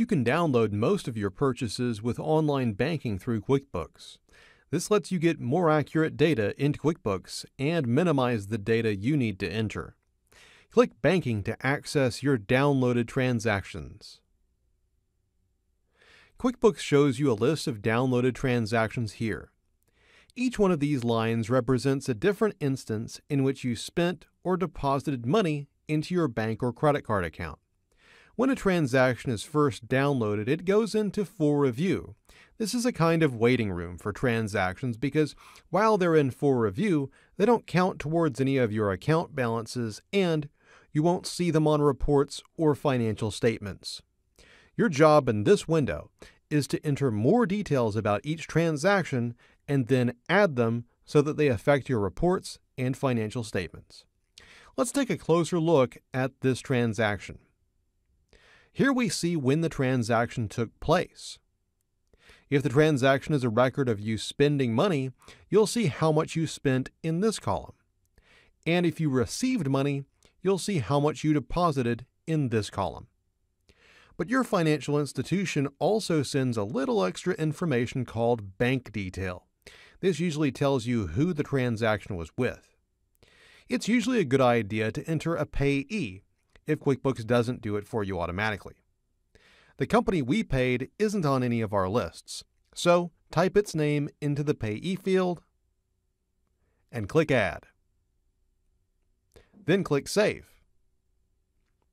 You can download most of your purchases with online banking through QuickBooks. This lets you get more accurate data into QuickBooks and minimize the data you need to enter. Click Banking to access your downloaded transactions. QuickBooks shows you a list of downloaded transactions here. Each one of these lines represents a different instance in which you spent or deposited money into your bank or credit card account. When a transaction is first downloaded, it goes into for review. This is a kind of waiting room for transactions because while they're in for review, they don't count towards any of your account balances and you won't see them on reports or financial statements. Your job in this window is to enter more details about each transaction and then add them so that they affect your reports and financial statements. Let's take a closer look at this transaction. Here we see when the transaction took place. If the transaction is a record of you spending money, you'll see how much you spent in this column. And if you received money, you'll see how much you deposited in this column. But your financial institution also sends a little extra information called bank detail. This usually tells you who the transaction was with. It's usually a good idea to enter a payee if QuickBooks doesn't do it for you automatically. The company we paid isn't on any of our lists, so type its name into the payee field and click Add. Then click Save.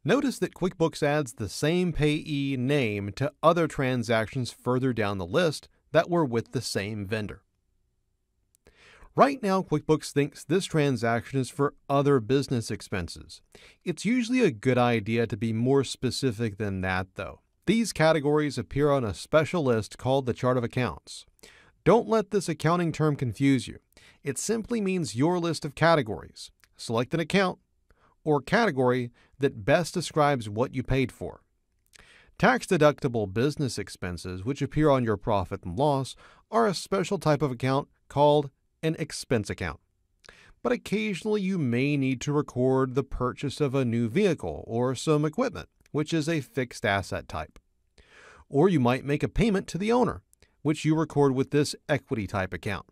Notice that QuickBooks adds the same payee name to other transactions further down the list that were with the same vendor. Right now, QuickBooks thinks this transaction is for other business expenses. It's usually a good idea to be more specific than that, though. These categories appear on a special list called the Chart of Accounts. Don't let this accounting term confuse you. It simply means your list of categories. Select an account or category that best describes what you paid for. Tax-deductible business expenses, which appear on your profit and loss, are a special type of account called an expense account. But occasionally you may need to record the purchase of a new vehicle or some equipment, which is a fixed asset type. Or you might make a payment to the owner, which you record with this equity type account.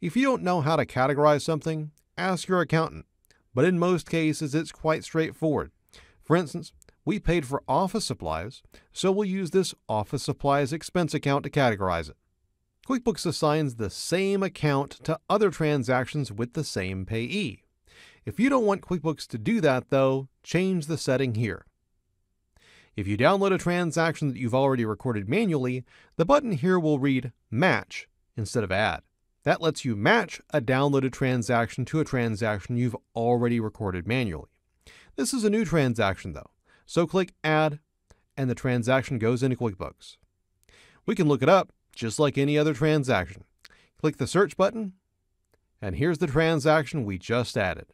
If you don't know how to categorize something, ask your accountant, but in most cases it's quite straightforward. For instance, we paid for office supplies, so we'll use this office supplies expense account to categorize it. QuickBooks assigns the same account to other transactions with the same payee. If you don't want QuickBooks to do that, though, change the setting here. If you download a transaction that you've already recorded manually, the button here will read Match instead of Add. That lets you match a downloaded transaction to a transaction you've already recorded manually. This is a new transaction, though, so click Add, and the transaction goes into QuickBooks. We can look it up just like any other transaction. Click the search button, and here's the transaction we just added.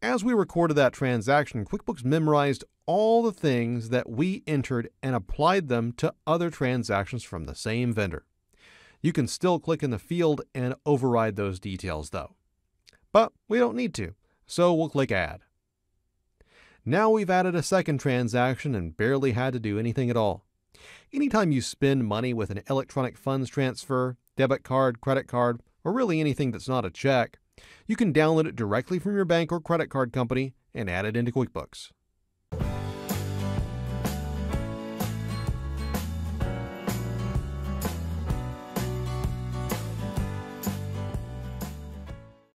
As we recorded that transaction, QuickBooks memorized all the things that we entered and applied them to other transactions from the same vendor. You can still click in the field and override those details though. But we don't need to, so we'll click Add. Now we've added a second transaction and barely had to do anything at all. Anytime you spend money with an electronic funds transfer, debit card, credit card, or really anything that's not a check, you can download it directly from your bank or credit card company and add it into QuickBooks.